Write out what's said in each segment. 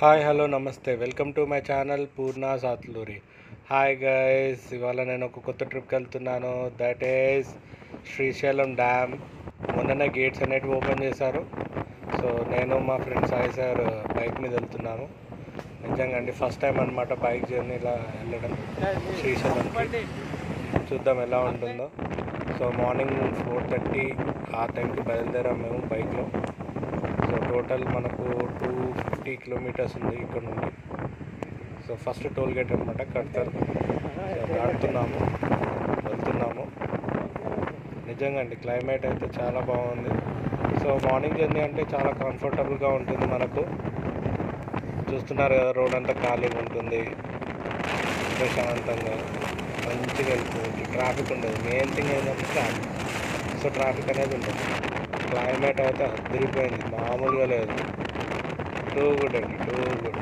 Hi hello namaste. Welcome to my channel Purna Satluri. Hi guys ఇవాళ నేను ఒక కొత్త ట్రిప్కి వెళ్తున్నాను. That is Srisailam dam. మొన్ననే గేట్స్ అనేటివి ఓపెన్ చేశారు. సో నేను మా ఫ్రెండ్ సాయి సార్ బైక్ మీద వెళ్తున్నాను నిజంగా అండి ఫస్ట్ టైం అనమాట బైక్ జర్నీ ఇలా వెళ్ళడం శ్రీశైలం చూద్దాం ఎలా ఉంటుందో. సో మార్నింగ్ ఫోర్ థర్టీ ఆ టైంకి బయలుదేరాం మేము బైక్లో. సో టోటల్ మనకు టూ ట్వంటీ కిలోమీటర్స్ ఉంది ఇక్కడ నుండి. సో ఫస్ట్ టోల్ గేట్ అనమాట కడతారు. సో దాటుతున్నాము వెళ్తున్నాము. నిజంగా అండి క్లైమేట్ అయితే చాలా బాగుంది. సో మార్నింగ్ జర్నీ అంటే చాలా కంఫర్టబుల్గా ఉంటుంది మనకు. చూస్తున్నారు కదా రోడ్ అంతా ఖాళీగా ఉంటుంది. ప్రశాంతంగా మంచిగా వెళ్తుంది. ట్రాఫిక్ ఉండదు. మెయిన్ థింగ్ ఏంటంటే ట్రాఫిక్. సో ట్రాఫిక్ అనేది ఉండదు. క్లైమేట్ అయితే అదిరిపోయింది. మామూలుగా లేదు. టూ గుడ్ అండి too good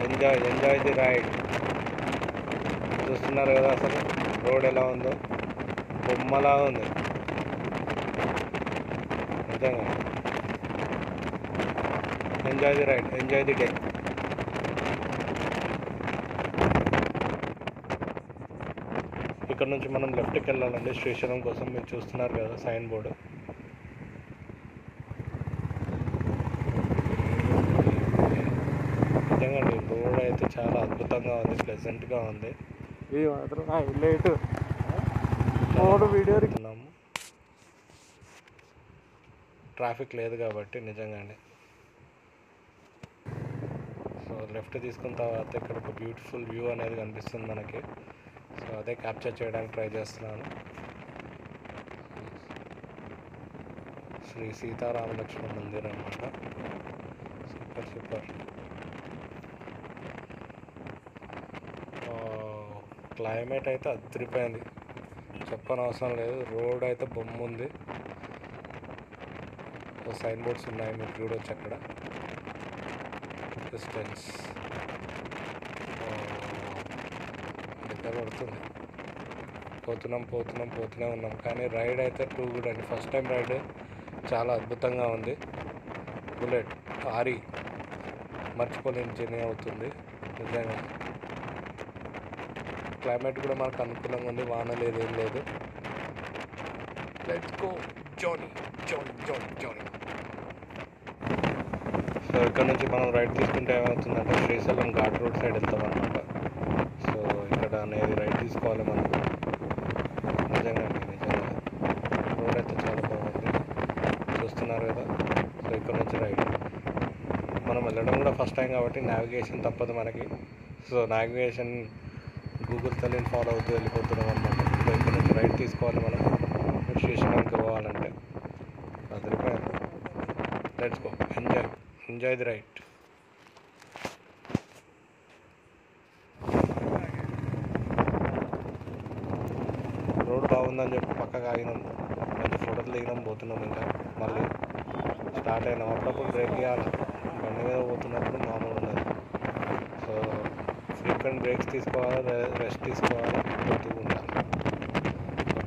enjoy enjoy the ride చూస్తున్నారు కదా అసలు. రోడ్ ఎలా ఉందో. బొమ్మలా ఉంది. నిజంగా. Enjoy the ride enjoy the day ఇక్కడ నుంచి మనం లెఫ్ట్కి వెళ్ళాలండి. శ్రీశైలం కోసం మీరు చూస్తున్నారు కదా సైన్ బోర్డు నిజంగా అండి రోడ్ అయితే చాలా అద్భుతంగా ఉంది ప్లెజెంట్గా ఉంది. ఇది మాత్రం హైలైట్ మూడు వీడియో ట్రాఫిక్ లేదు కాబట్టి నిజంగా అండి సో లెఫ్ట్ తీసుకున్న తర్వాత ఇక్కడ ఒక బ్యూటిఫుల్ వ్యూ అనేది కనిపిస్తుంది మనకి. సో అదే క్యాప్చర్ చేయడానికి ట్రై చేస్తున్నాను. శ్రీ సీతారామ లక్ష్మణ మందిర్ అనమాట సూపర్ సూపర్ క్లైమేట్ అయితే అదిరిపోయింది. చెప్పనవసరం లేదు. రోడ్ అయితే బొమ్మ ఉంది సైన్ బోర్డ్స్ ఉన్నాయి. మీరు చూడొచ్చు అక్కడ. డిస్టెన్స్ దగ్గర పడుతుంది. పోతున్నాం పోతున్నాం పోతూనే ఉన్నాం. కానీ రైడ్ అయితే టూ గుడ్ అండి. ఫస్ట్ టైం రైడ్ చాలా అద్భుతంగా ఉంది. బుల్లెట్ ఆరి మర్చిపోలేని జర్నీ అవుతుంది. నిజంగా. క్లైమేట్ కూడా మనకు అనుకూలంగా ఉంది వాన లేదు ఏం లేదు. లెట్స్ గో జోనీ జోనీ జోనీ జోనీ సో ఇక్కడ నుంచి మనం రైట్ తీసుకుంటే ఏమవుతుందంటే శ్రీశైలం ఘాట్ రోడ్ సైడ్ వెళ్తాం అనమాట సో ఇక్కడ అనేది రైట్ తీసుకోవాలి మనం. నిజంగా నిజంగా. రోడ్ అయితే చాలా బాగుంది. చూస్తున్నారు కదా? సో ఇక్కడ నుంచి రైట్ మనం వెళ్ళడం కూడా ఫస్ట్ టైం కాబట్టి నావిగేషన్ తప్పదు మనకి. సో నావిగేషన్ గూగుల్ తల్లిని ఫాలో అవుతూ వెళ్ళిపోతున్నాం అనమాట ఇప్పుడు ఇక్కడ నుంచి రైట్ తీసుకోవాలి మనం. శ్రీశైలంకి పోవాలంటే. అదిరిపోయింది let's go. Enjoy. Enjoy the ride. Road బాగుందని చెప్పి పక్కకు ఆగినాం. మంచి ఫోటోలు దిగినాం పోతున్నాం ఇంకా. మళ్ళీ స్టార్ట్ అయినాం. అప్పుడప్పుడు బ్రేక్ చేయాలి. బండి మీద పోతున్నప్పుడు మామూలు ఉన్నది ఫ్రీక్వెంట్ బ్రేక్స్ తీసుకోవాలి రెస్ట్ తీసుకోవాలి పోతూ ఉండాలి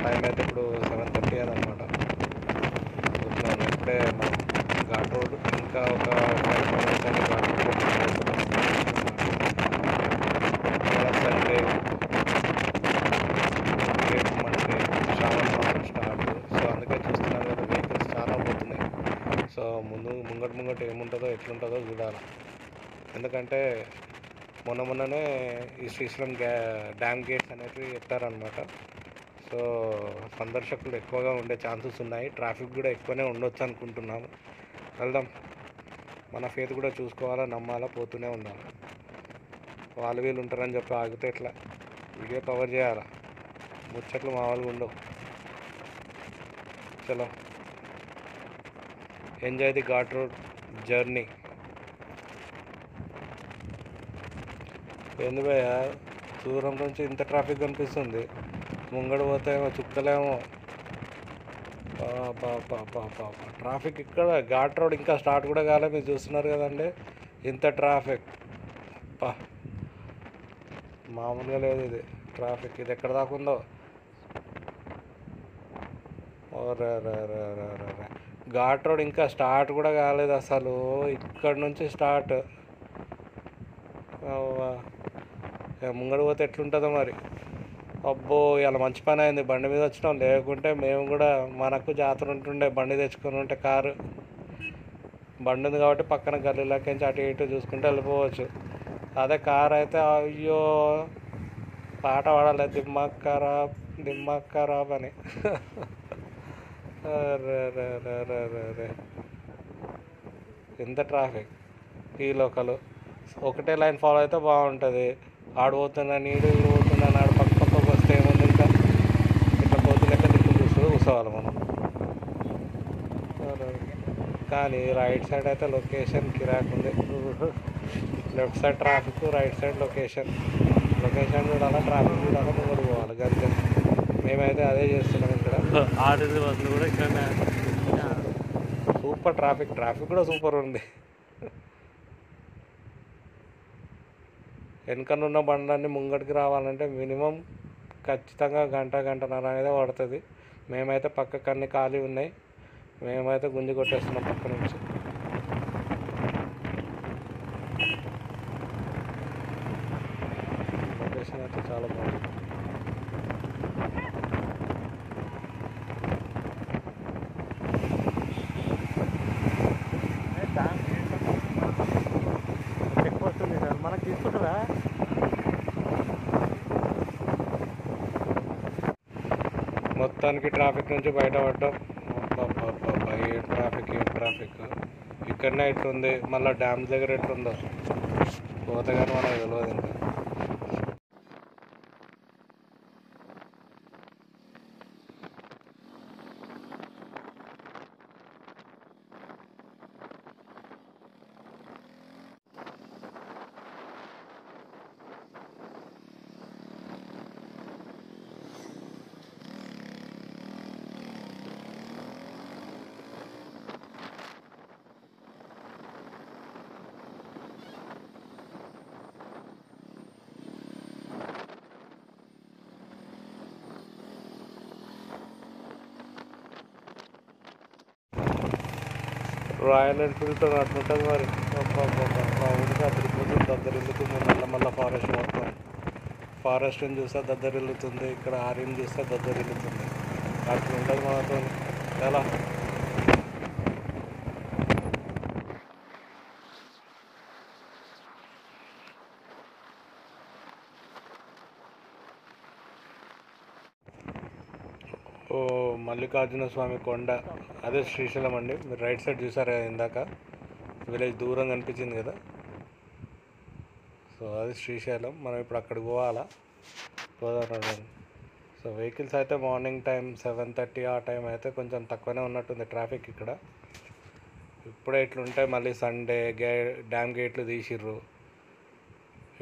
టైం అయితే ఇప్పుడు సెవెన్ థర్టీ అదనమాట. పోతున్నాను ఇప్పుడే మనం ఘాట్ రోడ్ ఇంకా ఒక ఫైవ్ మినిట్స్ అని ఘాట్ రోడ్ సండే రేపు మండే స్టార్ట్ సో అందుకే చూస్తున్నాను కదా వెహికల్స్ చాలా పోతున్నాయి. సో ముందు ముంగట ముంగట ఏముంటుందో ఎట్లుంటుందో చూడాలి. ఎందుకంటే మొన్న మొన్ననే ఈ శ్రీశైలం గ్యా డ్యామ్ గేట్స్ అనేవి ఎత్తారనమాట సో సందర్శకులు ఎక్కువగా ఉండే ఛాన్సెస్ ఉన్నాయి. ట్రాఫిక్ కూడా ఎక్కువనే ఉండొచ్చు అనుకుంటున్నాము. వెళ్దాం. మన ఫేత్ కూడా చూసుకోవాలా నమ్మాలా పోతూనే ఉండాలి. వాళ్ళు వీళ్ళు ఉంటారని చెప్పి ఆగితే ఎట్లా? వీడియో కవర్ చేయాలా? ముచ్చట్లు మామూలుగా ఉండవు. చలో. Enjoy the ghat road journey. ఏంది భయ దూరం నుంచి ఇంత ట్రాఫిక్ కనిపిస్తుంది. ముంగడు పోతే ఏమో చుక్కలేమో ట్రాఫిక్ ఇక్కడ ఘాట్ రోడ్ ఇంకా స్టార్ట్ కూడా కాలే మీరు చూస్తున్నారు కదండి. ఇంత ట్రాఫిక్ పా. మామూలుగా లేదు ఇది. ట్రాఫిక్ ఇది ఎక్కడ దాకా ఉందో? ఓ రే రే రే రే రే. రే ఘాట్ రోడ్ ఇంకా స్టార్ట్ కూడా కాలేదు అసలు. ఇక్కడ నుంచి స్టార్ట్ అవ్వా. ముంగడు పోతే ఎట్లుంటుందో మరి. అబ్బో ఇలా మంచి పని అయింది. బండి మీద వచ్చినాం. లేకుంటే మేము కూడా మనకు జాతర ఉంటుండే బండి తెచ్చుకొని ఉంటే కారు. బండి ఉంది కాబట్టి పక్కన గల్లీలోకి అటు ఇటు చూసుకుంటే వెళ్ళిపోవచ్చు. అదే కార్ అయితే అయ్యో పాట పాడాలి. దిమ్మక్కరా దిమ్మక్కరా దిమ్మాక్ అని రే రే రే రే రే. ఎంత ట్రాఫిక్ ఈ లోకలు. ఒకటే లైన్ ఫాలో అయితే బాగుంటుంది. ఆడు పోతున్నా నీడు పోతున్నా నాడు పక్క పక్కకు వస్తే ఏముంది ఇంకా? ఇట్లా పోతు లెక్క దిక్కు చూస్తూ కూర్చోవాలి మనం. కానీ రైట్ సైడ్ అయితే లొకేషన్ కిరాక్ ఉంది. Left side traffic right side location. Location చూడాలా ట్రాఫిక్ చూడాలా ముంగడు పోవాలి. గంతే మేమైతే అదే చేస్తున్నాం ఇక్కడ. బస్సులు కూడా ఇక్కడనే. Super traffic. ట్రాఫిక్ కూడా సూపర్ ఉంది. వెనకనున్న బండాన్ని ముంగడికి రావాలంటే మినిమం ఖచ్చితంగా గంట గంటన్నర అనేది పడుతుంది. మేమైతే పక్కకు అన్ని ఖాళీ ఉన్నాయి. మేమైతే గుంజి కొట్టేస్తున్నాం పక్క నుంచి లొకేషన్ అయితే చాలా బాగుంది ఎక్కువ వస్తుంది సార్ మనకు తీసుకుంటారా మొత్తానికి ట్రాఫిక్ నుంచి బయటపడ్డాం. అబ్బబ్బబ్బబ్బా, ఏం ట్రాఫిక్ ఏం ట్రాఫిక్? ఇక్కడనే ఇట్లుంది మళ్ళీ డ్యామ్ దగ్గర ఎట్లుందో? పోతే కానీ మనకు తెలియదు ఇంకా. రాయల్ ఎన్ఫీల్డ్తో అట్లుంటుంది మరి. అబ్బబ్బబ్బా, ఊరికే దగ్గర దద్దరిల్లుతుంది. మళ్ళీ మళ్ళీ ఫారెస్ట్ మొత్తం. ఫారెస్ట్ని చూస్తే దద్దరిల్లుతుంది. ఇక్కడ ఆర్యన్ చూస్తే దద్దరిల్లుతుంది. అట్లుంటుంది మనతో ఎలా ఓ మల్లికార్జున స్వామి కొండ అదే శ్రీశైలం అండి. మీరు రైట్ సైడ్ చూసారు కదా ఇందాక? విలేజ్ దూరం కనిపించింది కదా? సో అది శ్రీశైలం. మనం ఇప్పుడు అక్కడికి పోవాలా? పోదాం సో వెహికల్స్ అయితే మార్నింగ్ టైం సెవెన్ థర్టీ ఆ టైం అయితే కొంచెం తక్కువనే ఉన్నట్టుంది ట్రాఫిక్ ఇక్కడ. ఇప్పుడే ఇట్లుంటే మళ్ళీ సండే గే డ్యామ్ గేట్లు తీసిర్రు.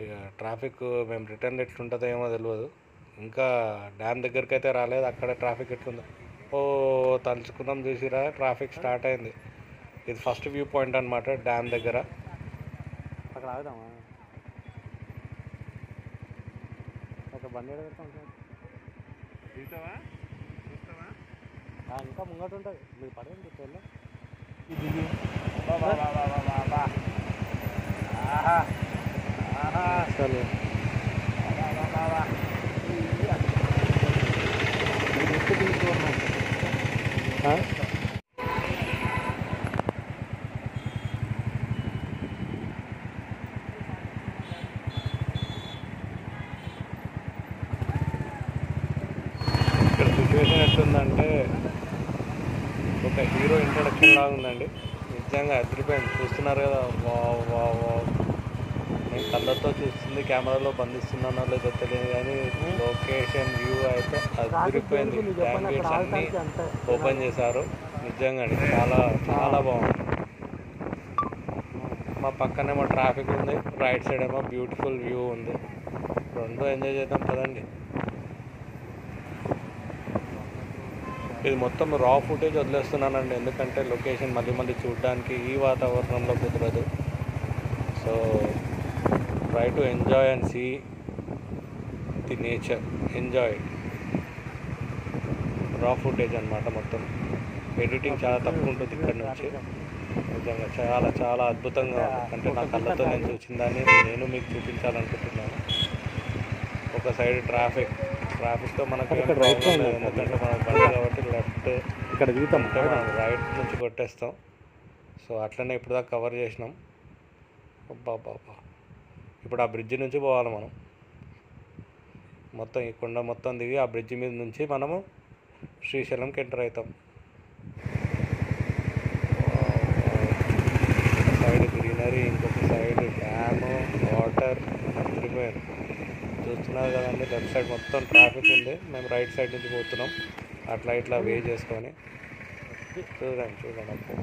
ఇక ట్రాఫిక్ మేము రిటర్న్ ఎట్లుంటుందో ఏమో తెలియదు ఇంకా డ్యామ్ దగ్గరికి అయితే రాలేదు. అక్కడ ట్రాఫిక్ ఎట్లుందో. ఓ తలుచుకున్నాం చూసిరా ట్రాఫిక్ స్టార్ట్ అయింది. ఇది ఫస్ట్ వ్యూ పాయింట్ అనమాట డ్యామ్ దగ్గర. అక్కడ ఆగుదామా? ఒక బండి ఆ, ఇంకా ముంగట ఉంటుంది. మీరు పడండి ఇది అసలు ఆ? ఇక్కడ సిచ్యువేషన్ ఎట్లుందంటే ఒక హీరో ఇంట్రొడక్షన్ లాగా ఉందండి నిజంగా అదిరిపోయింది. చూస్తున్నారు కదా వా వా వా నేను కళ్ళతో చూస్తుంది కెమెరాలో బంధిస్తున్నానో లేదో తెలియదు కానీ లొకేషన్ వ్యూ అయితే అదిరిపోయింది. డ్యామ్ గేట్స్ అన్నీ ఓపెన్ చేశారు. నిజంగా అండి చాలా చాలా బాగుంది. మా పక్కనేమో ట్రాఫిక్ ఉంది రైట్ సైడ్ ఏమో బ్యూటిఫుల్ వ్యూ ఉంది. రెండు ఎంజాయ్ చేద్దాం కదండి ఇది మొత్తం రా ఫుటేజ్ వదిలేస్తున్నానండి ఎందుకంటే లొకేషన్ మళ్ళీ మళ్ళీ చూడడానికి ఈ వాతావరణంలో కుదరదు. So try to enjoy and see the nature enjoy raw footage అనమాట మొత్తం. ఎడిటింగ్ చాలా తక్కువ ఉంటుంది ఇక్కడ నుంచి. నిజంగా చాలా చాలా అద్భుతంగా అంటే నా కళ్ళతో నేను చూసిన దాన్ని నేను మీకు చూపించాలనుకుంటున్నాను. ఒక సైడ్ ట్రాఫిక్ ట్రాఫిక్తో మనకి. ఎందుకంటే మనం బండి కాబట్టి లెఫ్ట్ ఇక్కడ దిగుతాం. మనం రైట్ నుంచి కొట్టేస్తాం. సో అట్లనే ఇప్పుడు దాకా కవర్ చేసినాం. అబ్బా బాబా ఇప్పుడు ఆ బ్రిడ్జ్ నుంచి పోవాలి మనం. మొత్తం ఈ కొండ మొత్తం దిగి ఆ బ్రిడ్జ్ మీద నుంచి మనము శ్రీశైలంకి ఎంటర్ అవుతాం. సైడ్ గ్రీనరీ ఇంకొక సైడ్ డ్యామ్ వాటర్ అదిరిపోయారు చూస్తున్నారు కదండి లెఫ్ట్ సైడ్ మొత్తం ట్రాఫిక్ ఉంది. మేము రైట్ సైడ్ నుంచి పోతున్నాం. అట్లా ఇట్లా వే చేసుకొని. చూడండి చూడండి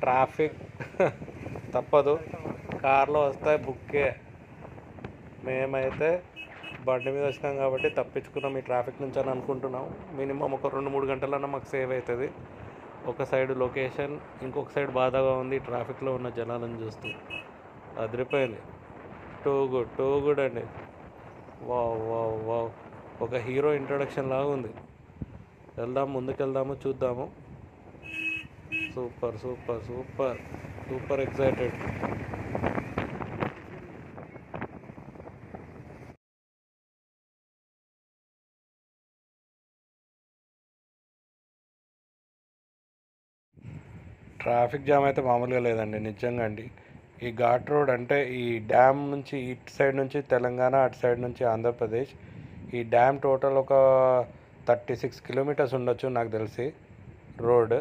ట్రాఫిక్. తప్పదు. కార్లో వస్తే బుక్కే. మేమైతే బండి మీద వచ్చినాం కాబట్టి తప్పించుకున్నాం ఈ ట్రాఫిక్ నుంచి అని అనుకుంటున్నాం. మినిమం ఒక రెండు మూడు గంటలన్నా మాకు సేవ్ అవుతుంది. ఒక సైడ్ లొకేషన్ ఇంకొక సైడ్ బాధగా ఉంది ట్రాఫిక్లో ఉన్న జనాలను చూస్తూ. అదిరిపోయింది. టూ గుడ్ టూ గుడ్ అండి. Wow wow wow. ఒక హీరో ఇంట్రొడక్షన్ లాగా ఉంది. వెళ్దాం ముందుకెళ్దాము చూద్దాము. Super super super. Super excited. Traffic jam అయితే మామూలుగా లేదండి నిజంగా అండి. ఈ ఘాట్ రోడ్ అంటే ఈ డ్యామ్ నుంచి ఇటు సైడ్ నుంచి తెలంగాణ అటు సైడ్ నుంచి ఆంధ్రప్రదేశ్ ఈ డ్యామ్ టోటల్ ఒక థర్టీ సిక్స్ కిలోమీటర్స్ ఉండొచ్చు నాకు తెలిసి రోడ్.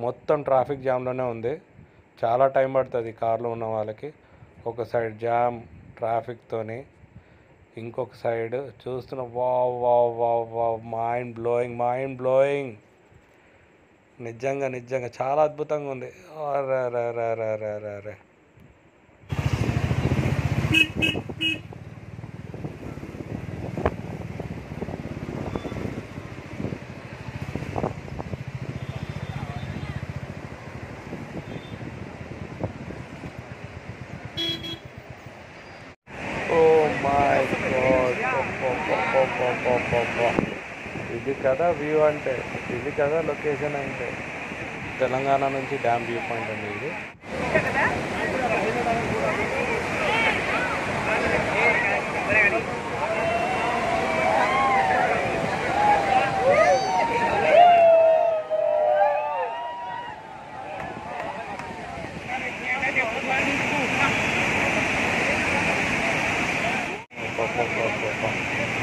మొత్తం ట్రాఫిక్ జామ్లోనే ఉంది. చాలా టైం పడుతుంది కార్లో ఉన్న వాళ్ళకి. ఒక సైడ్ జామ్ ట్రాఫిక్తోని ఇంకొక సైడ్ చూస్తున్న wow wow wow wow mind blowing mind blowing నిజంగా నిజంగా. చాలా అద్భుతంగా ఉంది. అరే అరే అరే అరే అరే అరే అరే ఓ మై గాడ్ ఇది కదా వ్యూ అంటే ఇది కదా లొకేషన్ అంటే. తెలంగాణ నుంచి డ్యామ్ వ్యూ పాయింట్ అండి ఇది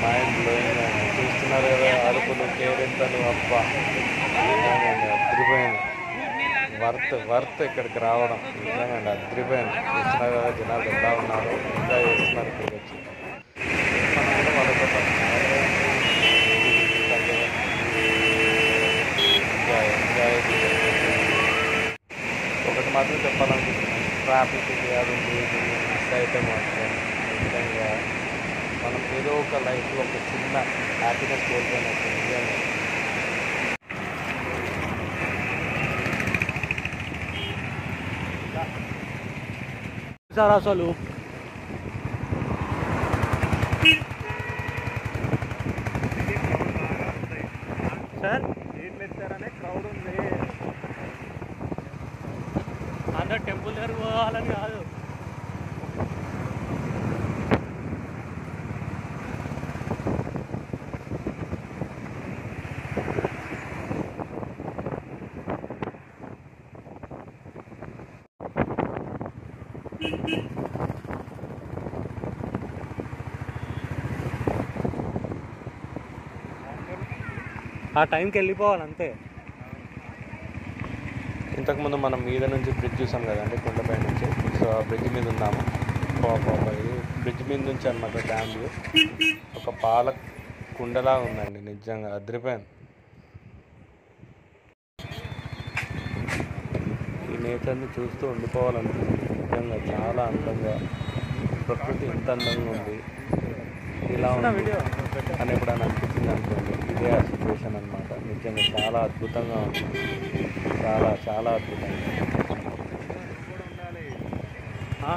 మైండ్ బ్లోయింగ్ అండి చూస్తున్నారు కదా అరుపులు కేరింతలు అబ్బ నిజంగానే అద్రిపోయింది వర్త్ వర్త్ ఇక్కడికి రావడం. నిజంగా అండి అద్రిపోయింది చూస్తున్నారు జనాలు ఎలా ఉన్నారు? ఎంజాయ్ చేస్తున్నారు ఇక్కడికి వచ్చి. ఒకటి మాత్రం చెప్పాలనుకుంటున్నాను. ట్రాఫిక్ ఇది అది మిస్ అయితే మాత్రం నిజంగా మనం ఏదో ఒక లైఫ్లో ఒక చిన్న హ్యాపీనెస్ కోల్పోయినట్టు. నిజంగా. సార్ అసలు సార్ క్రౌడ్ ఉంది అందరు టెంపుల్ దగ్గర పోవాలని కాదు ఆ టైంకి వెళ్ళిపోవాలి అంతే. ఇంతకుముందు మనం మీద నుంచి బ్రిడ్జ్ చూసాం కదండి కొండపై నుంచి. సో ఆ బ్రిడ్జ్ మీద ఉన్నాము. ఇది బ్రిడ్జ్ మీద నుంచి అనమాట డ్యామ్ ఒక పాల కుండలా ఉందండి నిజంగా అదిరిపోయింది. ఈ నేచర్ని చూస్తూ ఉండిపోవాలనుకుంటుంది నిజంగా చాలా అందంగా ప్రకృతి ఎంత అందంగా ఉంది. ఇలా ఉంది. వీడియో? అని ఎప్పుడైనా అనిపించింది అనుకోండి. ఇదే ఆ సిచ్యువేషన్ అనమాట నిజంగా చాలా అద్భుతంగా ఉంది. చాలా చాలా అద్భుతంగా ఆ?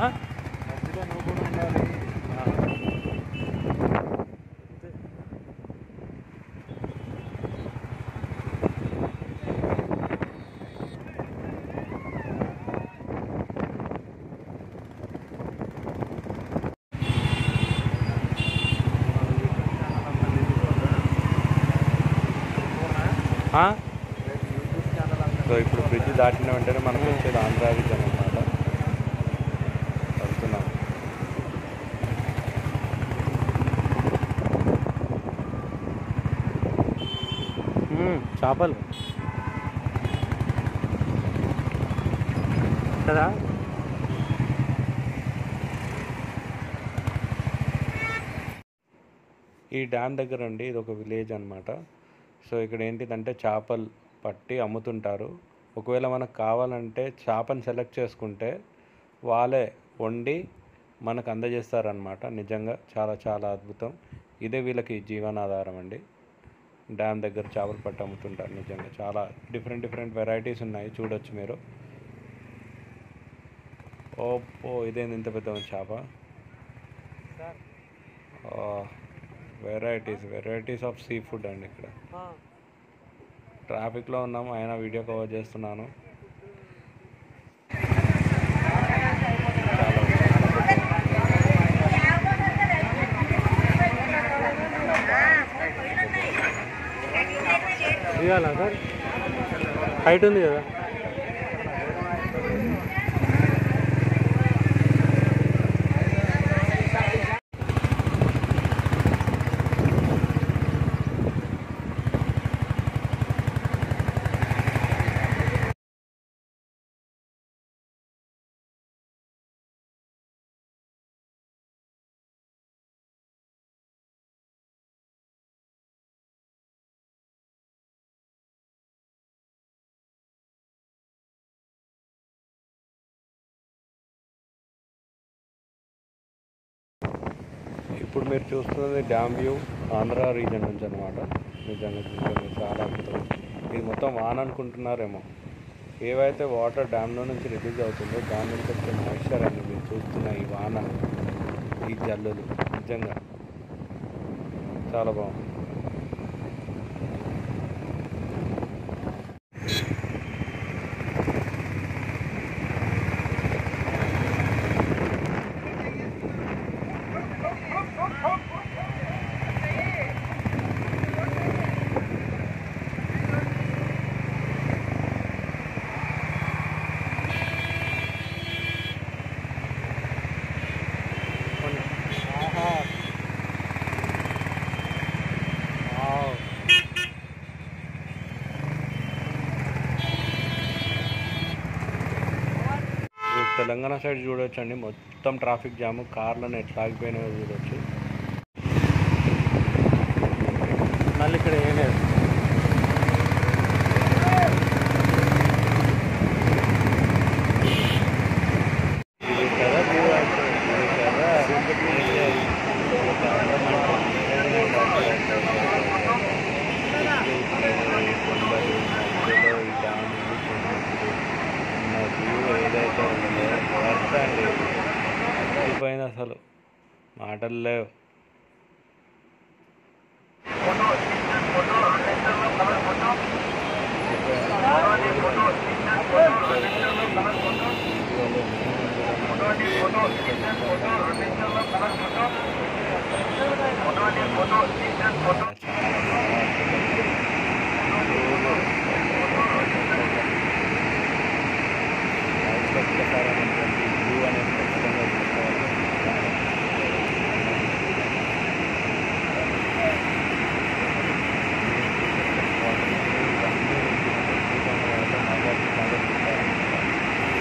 ఆ? రేపు యూట్యూబ్ ఛానల్ అంతా సో ఇప్పుడు బ్రిడ్జ్ దాటిన వెంటనే మనకు వచ్చేది ఆంధ్ర అనమాట వెళ్తున్నాం. చేపలు. కదా? ఈ డ్యామ్ దగ్గర అండి ఇది ఒక విలేజ్ అనమాట సో ఇక్కడ ఏంటిదంటే చేపలు పట్టి అమ్ముతుంటారు. ఒకవేళ మనకు కావాలంటే చేపని సెలెక్ట్ చేసుకుంటే వాళ్ళే వండి మనకు అందజేస్తారనమాట నిజంగా చాలా చాలా అద్భుతం. ఇదే వీళ్ళకి జీవనాధారం అండి. డ్యామ్ దగ్గర చేపలు పట్టి అమ్ముతుంటారు నిజంగా. చాలా డిఫరెంట్ డిఫరెంట్ వెరైటీస్ ఉన్నాయి. చూడొచ్చు మీరు. ఓపో ఇదేంది ఇంత పెద్ద చేప? Varieties varieties of sea food అండి ఇక్కడ. ట్రాఫిక్లో ఉన్నాము ఆయన వీడియో కవర్ చేస్తున్నాను. ఇవ్వాలా సార్? హైట్ ఉంది కదా? ఇప్పుడు మీరు చూస్తున్నది డ్యామ్ వ్యూ ఆంధ్ర రీజన్ నుంచి అనమాట నిజంగా నిజంగా చాలా అద్భుతం. ఇది మొత్తం వాన్ అనుకుంటున్నారేమో. ఏవైతే వాటర్ డ్యామ్లో నుంచి రిలీజ్ అవుతుందో దాని నుంచి వచ్చే మాయిశ్చర్ అని మీరు చూస్తున్న ఈ వాన ఈ జల్లులు నిజంగా చాలా బాగుంది ఆహా వావ్. మీరు తెలంగాణ సైడ్ చూడొచ్చండి. మొత్తం ట్రాఫిక్ జామ్ కార్లను ఎట్లా ఆగిపోయినాయో చూడొచ్చు. మళ్ళీ ఇక్కడ ఏం లేదు ఇది కదా వ్యూ అంటే ఇది కదా నేచర్ ఇది ఒక అందమైన కొండలు మధ్యలో ఈ డ్యాములు చెట్లు ఉన్న వ్యూ ఏదైతే ఉందో వర్త్ అండి అయిపోయింది అసలు మాటలు లేవు. వ్యూ అనేది ఖచ్చితంగా చూసుకోవాలి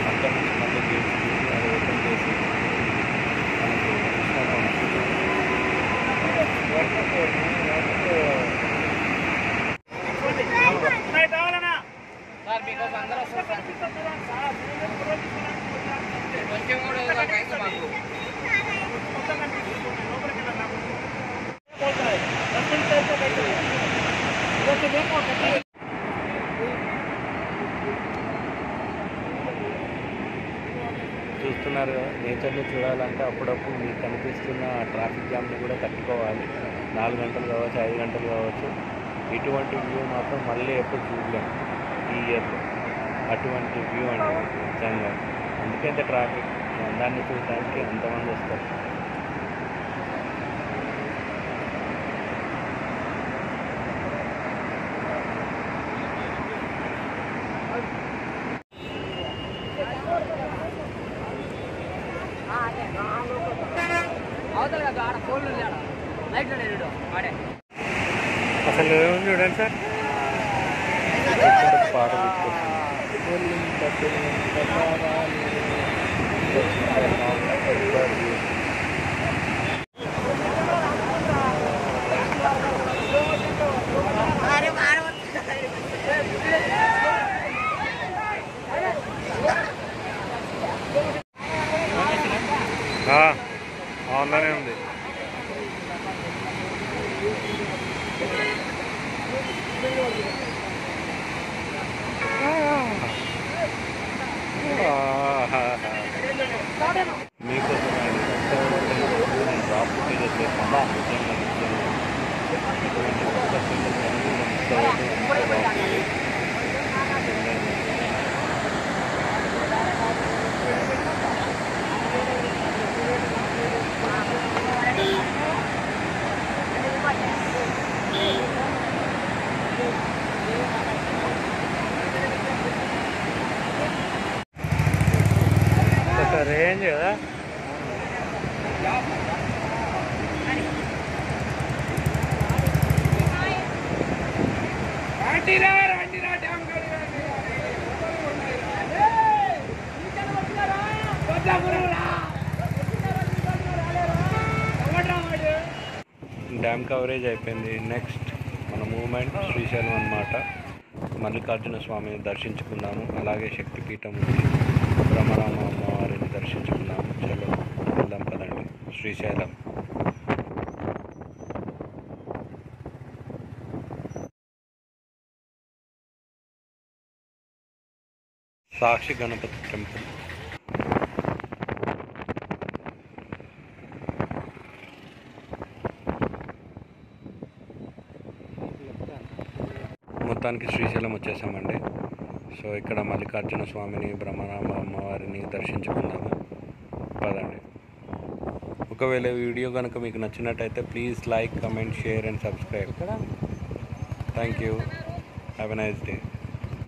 అక్కడ నుంచి మళ్ళీ గేట్ తీసి అది ఓపెన్ చేసి మనకి చూస్తున్నారు కదా నేచర్ని చూడాలంటే అప్పుడప్పుడు మీకు కనిపిస్తున్న ట్రాఫిక్ కట్టుకోవాలి తట్టుకోవాలి. నాలుగు గంటలు కావచ్చు ఐదు గంటలు కావచ్చు. ఇటువంటి వ్యూ మాత్రం మళ్ళీ ఎప్పుడు చూడలేము ఈ ఇయర్లో అటువంటి వ్యూ అండి నిజంగా. ఎందుకంటే ట్రాఫిక్ దాన్ని చూడటానికి ఎంతమంది వస్తారు? కవరేజ్ అయిపోయింది. నెక్స్ట్ మన మూమెంట్ శ్రీశైలం అన్నమాట. మల్లికార్జున స్వామిని దర్శించుకున్నాము అలాగే శక్తిపీఠం ఉంది. బ్రహ్మరామ అమ్మవారిని దర్శించుకున్నాము చలో వెళ్దాం పదండి. శ్రీశైలం. సాక్షి గణపతి టెంపుల్. మొత్తానికి శ్రీశైలం వచ్చేసామండి. సో ఇక్కడ మల్లికార్జున స్వామిని బ్రహ్మరామ అమ్మవారిని దర్శించుకుందాము. పదండి. ఒకవేళ వీడియో కనుక మీకు నచ్చినట్టయితే please like comment share and subscribe. Thank you. Have a nice day.